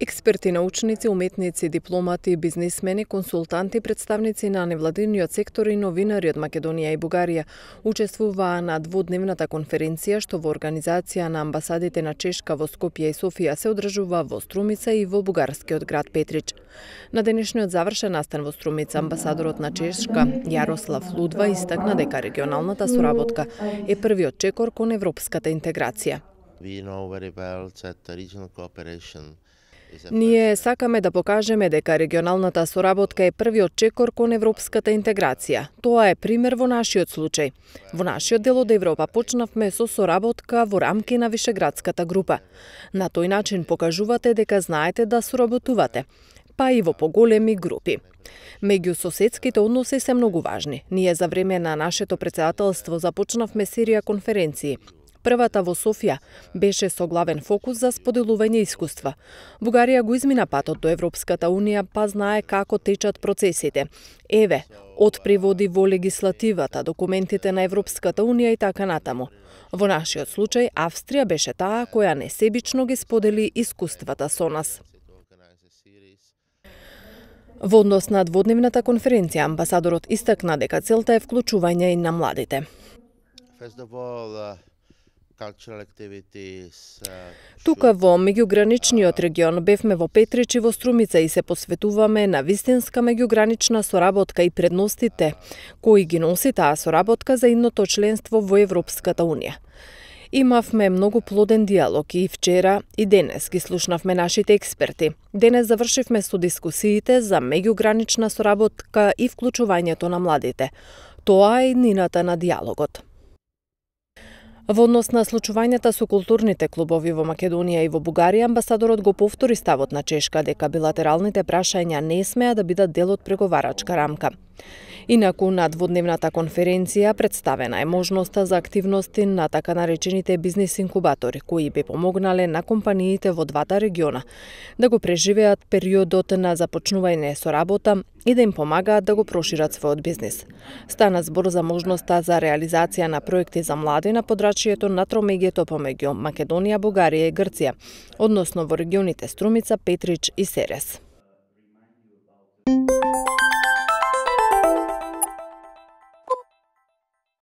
Експерти, научници, уметници, дипломати, бизнисмени, консултанти, представници на невладиниот сектор и новинари од Македонија и Бугарија учествуваа на дводневната конференција што во организација на амбасадите на Чешка во Скопје и Софија се одржува во Струмица и во бугарскиот град Петрич. На денешниот завршен настан во Струмица амбасадорот на Чешка Јарослав Лудва истакна дека регионалната соработка е првиот чекор кон европската интеграција. We know very well that regional cooperation Ние сакаме да покажеме дека регионалната соработка е првиот чекор кон европската интеграција. Тоа е пример во нашиот случај. Во нашиот дел од Европа почнавме со соработка во рамки на Вишеградската група. На тој начин покажувате дека знаете да соработувате па и во поголеми групи. Меѓу соседските односи се многу важни. Ние за време на нашето председателство започнавме серија конференции Првата во Софија беше со главен фокус за споделување искуства. Бугарија го измина патот до Европската Унија, па знае како течат процесите. Еве, од преводи во легислативата, документите на Европската Унија и така натаму. Во нашиот случај, Австрија беше таа која несебично ги сподели искуствата со нас. Во однос на дводневната конференција, амбасадорот истакна дека целта е вклучување и на младите. Тука во меѓуграничниот регион бевме во Петрич и во Струмица и се посветуваме на вистинска меѓугранична соработка и предностите кои ги носи таа соработка за идното членство во Европската Унија. Имавме многу плоден диалог и вчера и денес ги слушнавме нашите експерти. Денес завршивме со дискусиите за меѓугранична соработка и вклучувањето на младите. Тоа е иднината на диалогот. Во однос на случувањата со културните клубови во Македонија и во Бугарија, амбасадорот го повтори ставот на Чешка дека билатералните прашања не смеа да бидат дел од преговарачка рамка. Инаку на дводневната конференција представена е можноста за активности на така наречените бизнис инкубатори, кои би помогнале на компаниите во двата региона да го преживеат периодот на започнување со работа и да им помагаат да го прошират својот бизнис. Стана збор за можноста за реализација на проекти за млади на подрачјето на тромегието помеѓу Македонија, Бугарија и Грција, односно во регионите Струмица, Петрич и Серес.